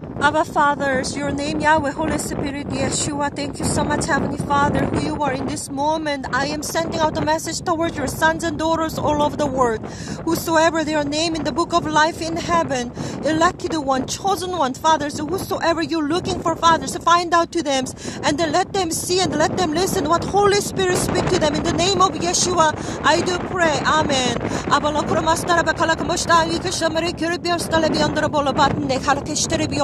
Abba Fathers, your name Yahweh, Holy Spirit, Yeshua. Thank you so much, Heavenly Father, who you are in this moment. I am sending out a message towards your sons and daughters all over the world. Whosoever their name in the book of life in heaven, elected one, chosen one, fathers, whosoever you're looking for, fathers, find out to them and let them see and let them listen what Holy Spirit speak to them. In the name of Yeshua, I do pray. Amen.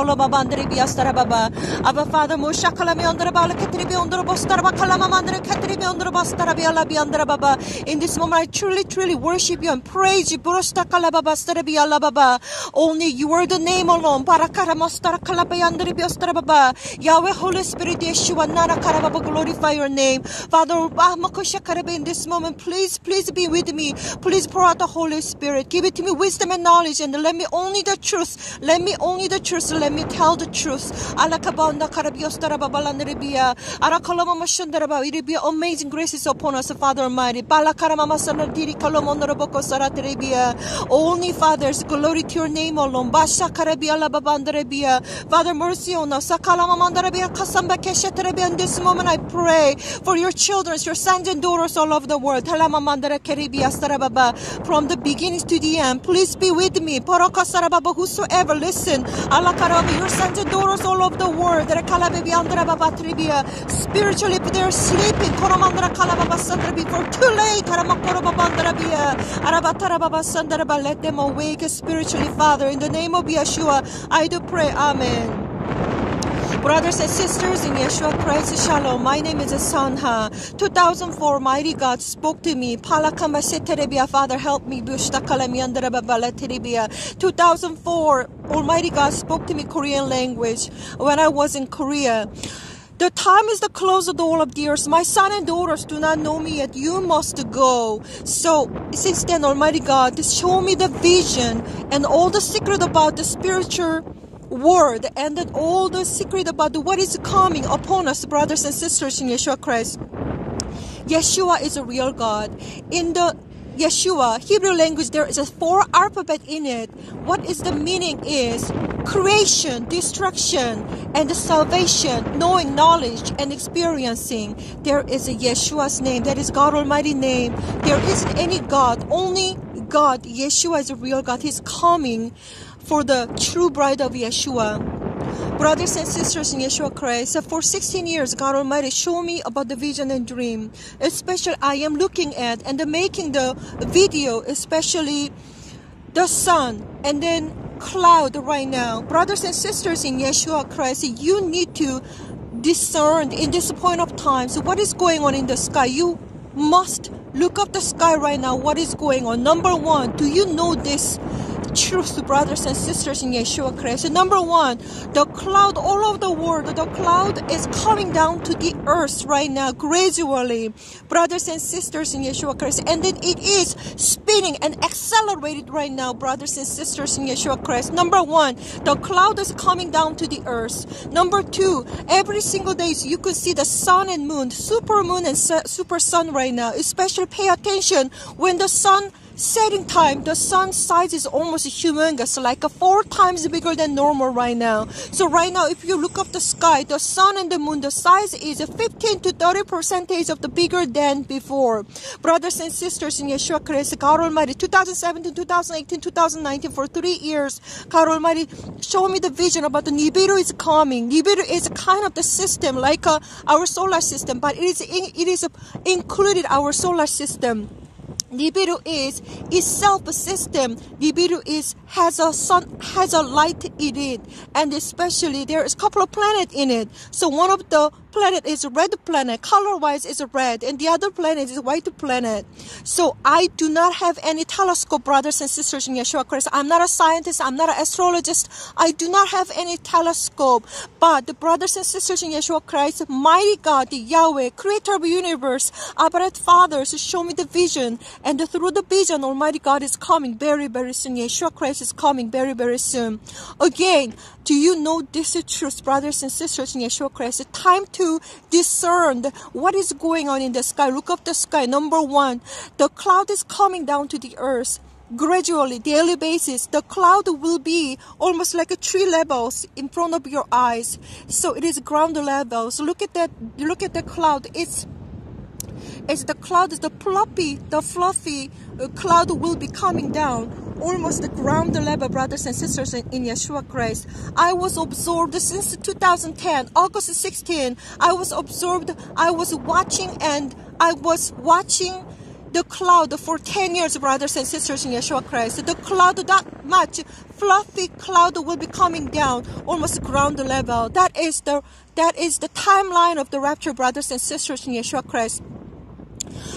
Baba bandere bi astara baba. Aba father mo shakala ondra bala ketri bi ondra bostara ba kala mandre ketri bi ondra bostara baba. In this moment I truly truly worship you and praise you. Brosta kala baba astara baba. Only you are the name alone. Para kara mostara kala bi andre baba. Yahweh Holy Spirit Yeshua nara kara baba glorify your name. Father in this moment please please be with me. Please pour out the Holy Spirit. Give it to me wisdom and knowledge and let me only the truth. Let me only the truth. Let me tell the truth. Amazing graces upon us, Father Almighty. Only fathers, glory to your name alone. Father, mercy on us. In this moment, I pray for your children, your sons and daughters all over the world. From the beginning to the end, please be with me. Whosoever listen. Your sons and daughters all over the world. Uh, spiritually, if they're sleeping, before too late. Uh, let them awake spiritually, Father. In the name of Yeshua, I do pray. Amen. Brothers and sisters in Yeshua Christ, Shalom. My name is Seonha. 2004, Mighty God spoke to me. Palakamba seterebia, Father, help me. 2004, Almighty God spoke to me Korean language when I was in Korea. The time is the close of the all of the earth. My son and daughters do not know me yet. You must go. So since then, Almighty God, show me the vision and all the secret about the spiritual word and all the secret about what is coming upon us, brothers and sisters in Yeshua Christ. Yeshua is a real God. In the Yeshua Hebrew language, there is a four alphabet in it. What is the meaning is creation, destruction, and salvation, knowing, knowledge, and experiencing. There is a Yeshua's name. That is God Almighty name. There isn't any God. Only God. Yeshua is a real God. He's coming for the true bride of Yeshua. Brothers and sisters in Yeshua Christ, for 16 years, God Almighty showed me about the vision and dream. Especially, I am looking at and making the video, especially the sun and then cloud right now. Brothers and sisters in Yeshua Christ, you need to discern in this point of time. So, what is going on in the sky? You must look up the sky right now. What is going on? Number one, do you know this? Truth, brothers and sisters in Yeshua Christ. Number one, the cloud all over the world, the cloud is coming down to the earth right now, gradually, brothers and sisters in Yeshua Christ. And then it is spinning and accelerated right now, brothers and sisters in Yeshua Christ. Number one, the cloud is coming down to the earth. Number two, every single day you could see the sun and moon, super moon and super sun right now. Especially pay attention when the sun setting time, the sun size is almost humongous, like four times bigger than normal right now. So right now, if you look up the sky, the sun and the moon, the size is 15 to 30 percentage of the bigger than before. Brothers and sisters in Yeshua Christ, God Almighty, 2017, 2018, 2019, for three years, God Almighty show me the vision about the Nibiru is coming. Nibiru is kind of the system like uh, our solar system, but it is in, it is included our solar system. Nibiru is itself a system. Nibiru is has a sun has a light in it, and especially there is a couple of planets in it. So one of the planet is a red planet, color wise is a red, and the other planet is white planet. So I do not have any telescope, brothers and sisters in Yeshua Christ. I'm not a scientist, I'm not an astrologist, I do not have any telescope. But the brothers and sisters in Yeshua Christ, mighty God, the Yahweh, creator of the universe, Abraham fathers, show me the vision. And through the vision, Almighty God is coming very, very soon. Yeshua Christ is coming very, very soon. Again, do you know this is truth, brothers and sisters in Yeshua Christ? Time to to discern what is going on in the sky. Look up the sky. Number one, the cloud is coming down to the earth. gradually, daily basis, the cloud will be almost like a tree levels in front of your eyes. So it is ground level. So look at that. Look at the cloud. It's it's the cloud, the fluffy, the fluffy uh, cloud will be coming down almost the ground level, brothers and sisters in, in Yeshua Christ. I was absorbed since 2010, August 16. I was absorbed. I was watching and I was watching the cloud for 10 years, brothers and sisters in Yeshua Christ. The cloud, that much fluffy cloud will be coming down almost ground level. That is the that is the timeline of the rapture, brothers and sisters in Yeshua Christ.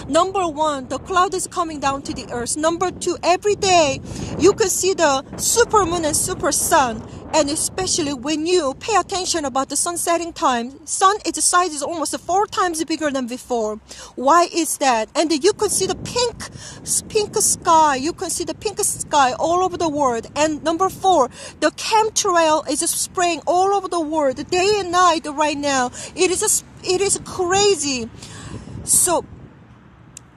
Number one, the cloud is coming down to the earth. Number two, every day you can see the super moon and super sun. And especially when you pay attention about the sun setting time, sun its size is almost four times bigger than before. Why is that? And you can see the pink, pink sky. You can see the pink sky all over the world. And number four, the chemtrail is spraying all over the world, day and night right now. It is a, it is crazy. So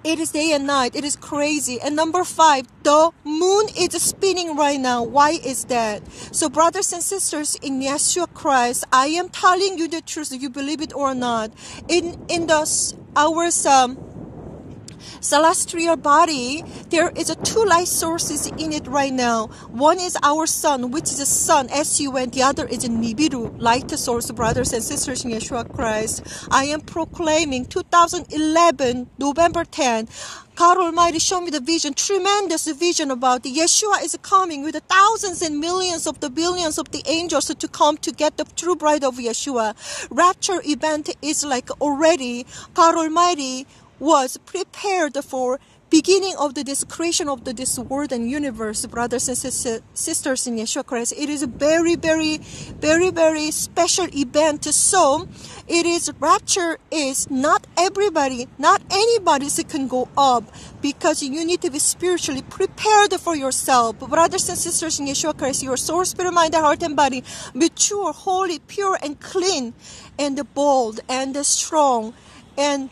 it is day and night. It is crazy. And number five, the moon is spinning right now. Why is that? So brothers and sisters in Yeshua Christ, I am telling you the truth. You believe it or not. In, in the, hours. um, celestial body, there is a two light sources in it right now. One is our sun, which is the sun, S-U-N. The other is Nibiru, light source, brothers and sisters in Yeshua Christ. I am proclaiming 2011, November 10, God Almighty showed me the vision, tremendous vision about Yeshua is coming with the thousands and millions of the billions of the angels to come to get the true bride of Yeshua. Rapture event is like already God Almighty was prepared for beginning of the this creation of the, this world and universe, brothers and sisters in Yeshua Christ. It is a very, very, very, very special event. So it is rapture is not everybody, not anybody can go up because you need to be spiritually prepared for yourself. Brothers and sisters in Yeshua Christ, your soul, spirit, mind, heart, and body, mature, holy, pure, and clean, and bold, and strong, and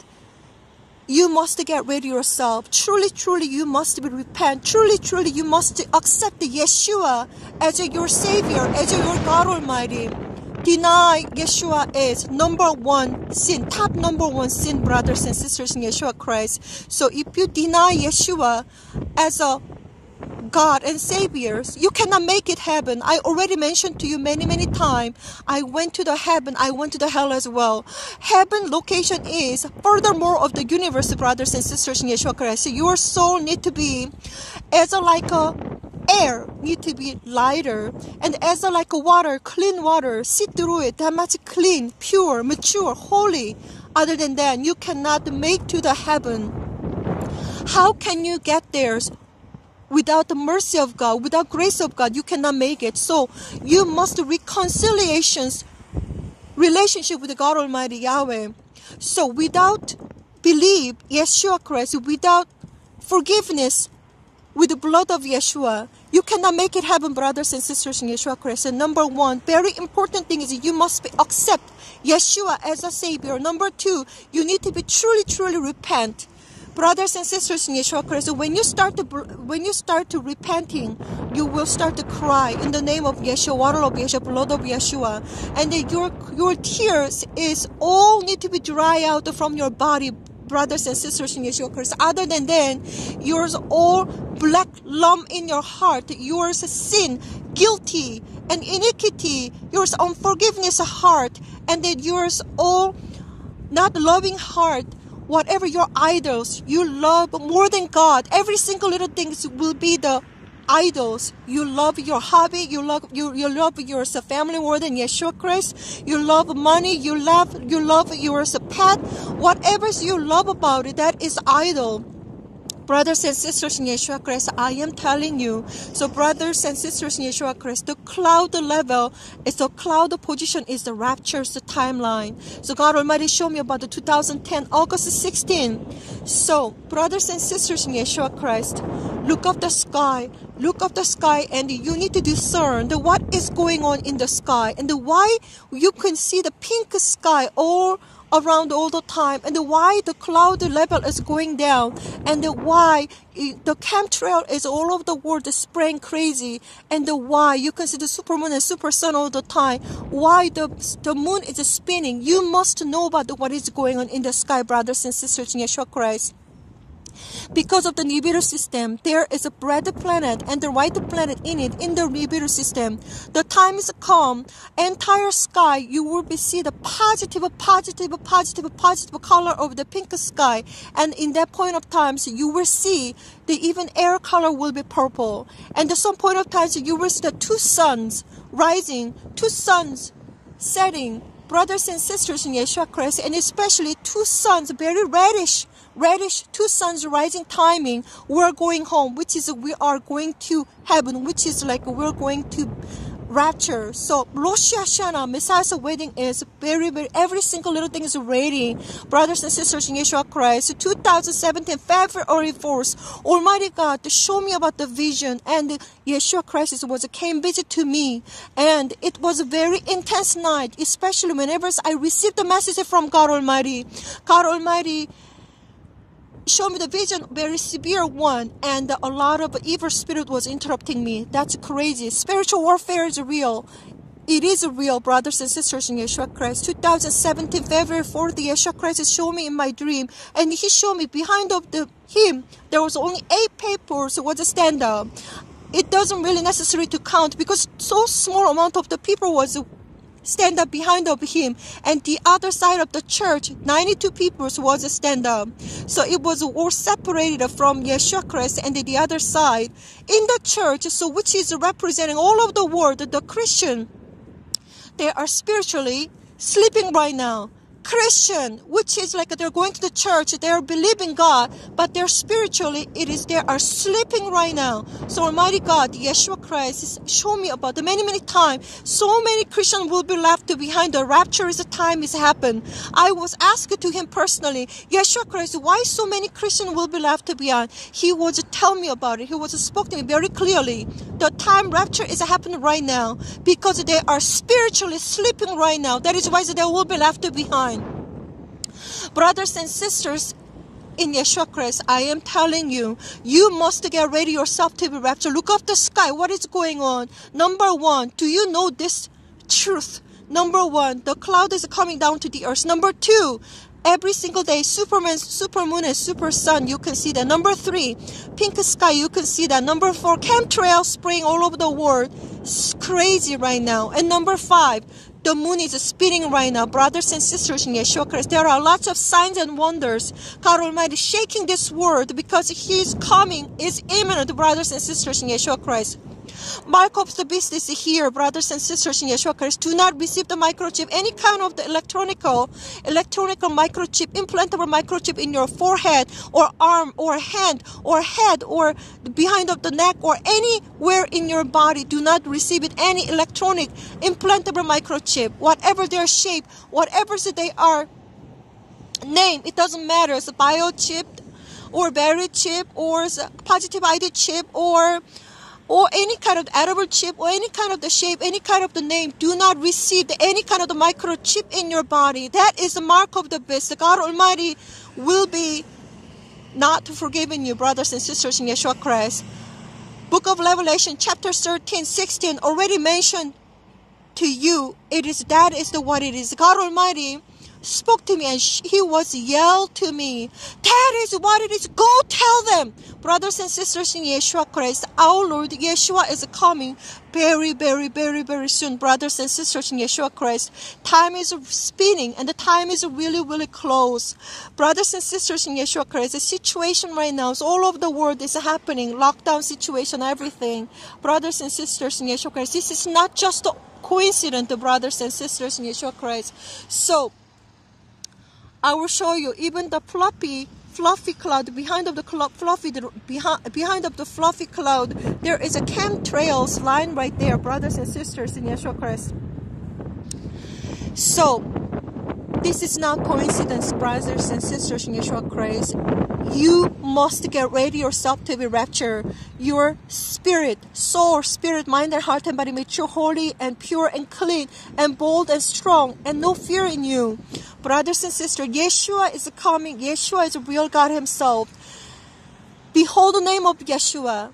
you must get rid of yourself. Truly, truly, you must be repent. Truly, truly, you must accept Yeshua as your Savior, as your God Almighty. Deny Yeshua is number one sin, top number one sin, brothers and sisters in Yeshua Christ. So if you deny Yeshua as a God and Saviors, you cannot make it heaven. I already mentioned to you many, many times. I went to the heaven, I went to the hell as well. Heaven location is furthermore of the universe, brothers and sisters in Yeshua Christ. So your soul need to be as a like a air need to be lighter and as a like a water, clean water, see through it, that much clean, pure, mature, holy. Other than that, you cannot make to the heaven. How can you get there? Without the mercy of God, without grace of God, you cannot make it. So you must reconciliations, relationship with God Almighty Yahweh. So without belief, Yeshua Christ, without forgiveness, with the blood of Yeshua, you cannot make it happen, brothers and sisters in Yeshua Christ. And number one, very important thing is you must accept Yeshua as a Savior. Number two, you need to be truly, truly repent brothers and sisters in Yeshua Christ, when you start to when you start to repenting, you will start to cry in the name of Yeshua, water of Yeshua, blood of Yeshua, and your your tears is all need to be dry out from your body, brothers and sisters in Yeshua Christ. Other than then, yours all black lump in your heart, yours sin, guilty, and iniquity, yours unforgiveness heart, and then yours all not loving heart whatever your idols you love more than God, every single little thing will be the idols. You love your hobby, you love you, you love your family more than Yeshua Christ. You love money, you love you love your pet. Whatever you love about it, that is idol brothers and sisters in Yeshua Christ, I am telling you. So, brothers and sisters in Yeshua Christ, the cloud level is the cloud position is the rapture's the timeline. So, God Almighty showed me about the 2010 August 16. So, brothers and sisters in Yeshua Christ, look up the sky, look up the sky and you need to discern the what is going on in the sky and the why you can see the pink sky all around all the time and why the cloud level is going down and why the chemtrail is all over the world spraying crazy and why you can see the supermoon and super sun all the time why the, the moon is spinning. You must know about what is going on in the sky brothers and sisters in Yeshua Christ because of the Nibiru system, there is a red planet and the white planet in it in the Nibiru system. The time is come, entire sky you will be see the positive, positive, positive, positive color of the pink sky, and in that point of times you will see the even air color will be purple, and at some point of times you will see the two suns rising, two suns setting. Brothers and sisters in Yeshua Christ, and especially two suns, very reddish, reddish, two suns rising timing. We're going home, which is we are going to heaven, which is like we're going to rapture. So Rosh Hashanah, Messiah's wedding is very, very, every single little thing is ready. Brothers and sisters in Yeshua Christ, 2017, February 4th, Almighty God show me about the vision and Yeshua Christ was came visit to me. And it was a very intense night, especially whenever I received the message from God Almighty. God Almighty showed me the vision, very severe one, and a lot of evil spirit was interrupting me. That's crazy. Spiritual warfare is real. It is real, brothers and sisters in Yeshua Christ. 2017, February 4th, Yeshua Christ showed me in my dream, and he showed me behind of the him there was only eight papers was a stand up. It doesn't really necessary to count because so small amount of the people was stand up behind of him and the other side of the church 92 people was stand up. So it was all separated from yeshua christ and the other side. In the church so which is representing all of the world the christian they are spiritually sleeping right now Christian, which is like they're going to the church, they're believing God, but they're spiritually, it is they are sleeping right now. So Almighty God, Yeshua Christ, show me about the many, many times. So many Christians will be left behind. The rapture is the time is happened. I was asked to him personally, Yeshua Christ, why so many Christians will be left behind? He was tell me about it. He was spoke to me very clearly. The time rapture is happening right now because they are spiritually sleeping right now. That is why they will be left behind. Brothers and sisters, in Yeshua Christ, I am telling you, you must get ready yourself to be raptured. Look up the sky. What is going on? Number one, do you know this truth? Number one, the cloud is coming down to the earth. Number two, every single day, Superman, super moon, and super sun, you can see that. Number three, pink sky, you can see that. Number four, chemtrail spraying all over the world. It's crazy right now. And number five, the moon is spinning right now, brothers and sisters in Yeshua Christ. There are lots of signs and wonders. God Almighty shaking this world because His coming is imminent, brothers and sisters in Yeshua Christ. Mark of the beast is here, brothers and sisters in Yeshua Christ. Do not receive the microchip, any kind of the electronical, electronical microchip, implantable microchip in your forehead or arm or hand or head or behind of the neck or anywhere in your body. Do not receive it. Any electronic implantable microchip, whatever their shape, whatever they are name, it doesn't matter. It's a biochip or VeriChip or positive ID chip or or any kind of edible chip or any kind of the shape, any kind of the name, do not receive any kind of the microchip in your body. That is the mark of the beast. God Almighty will be not forgiving you, brothers and sisters in Yeshua Christ. Book of Revelation, chapter 13, 16, already mentioned to you. It is that is the what it is. God Almighty spoke to me and he was yelled to me. That is what it is. Go tell them. Brothers and sisters in Yeshua Christ, our Lord Yeshua is coming very, very, very, very soon. Brothers and sisters in Yeshua Christ, time is spinning and the time is really, really close. Brothers and sisters in Yeshua Christ, the situation right now is all over the world is happening. Lockdown situation, everything. Brothers and sisters in Yeshua Christ, this is not just a coincidence, brothers and sisters in Yeshua Christ. So, I will show you even the fluffy fluffy cloud behind of the cl- fluffy behind behind of the fluffy cloud there is a chemtrails line right there brothers and sisters in Yeshua Christ so This is not coincidence, brothers and sisters in Yeshua Christ. You must get ready yourself to be raptured. Your spirit, soul, spirit, mind, and heart and body make you holy and pure and clean and bold and strong and no fear in you. Brothers and sisters, Yeshua is coming. Yeshua is a real God Himself. Behold the name of Yeshua.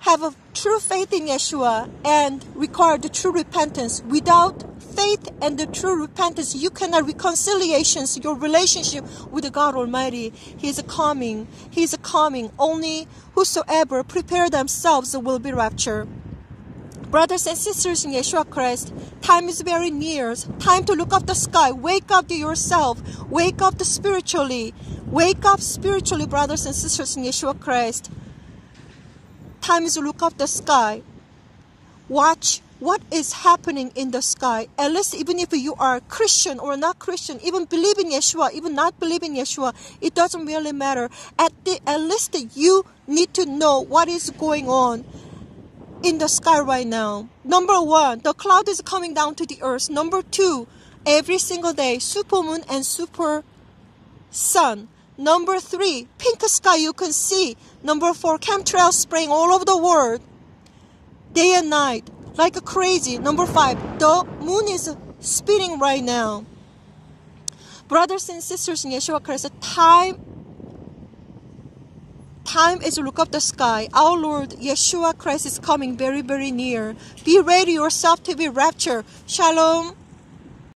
Have a true faith in Yeshua and require the true repentance. Without faith and the true repentance, you cannot reconciliations your relationship with the God Almighty. He is coming. He is coming. Only whosoever prepare themselves will be raptured. Brothers and sisters in Yeshua Christ, time is very near. Time to look up the sky. Wake up to yourself. Wake up spiritually. Wake up spiritually, brothers and sisters in Yeshua Christ. Time is to look up the sky. Watch what is happening in the sky. At least even if you are Christian or not Christian, even believe in Yeshua, even not believe in Yeshua, it doesn't really matter. At the at least you need to know what is going on in the sky right now. Number one, the cloud is coming down to the earth. Number two, every single day, super moon and super sun. Number three, pink sky you can see. Number four, chemtrails spraying all over the world. Day and night like crazy. Number five, the moon is spinning right now. Brothers and sisters in Yeshua Christ, time time is to look up the sky. Our Lord Yeshua Christ is coming very, very near. Be ready yourself to be raptured. Shalom.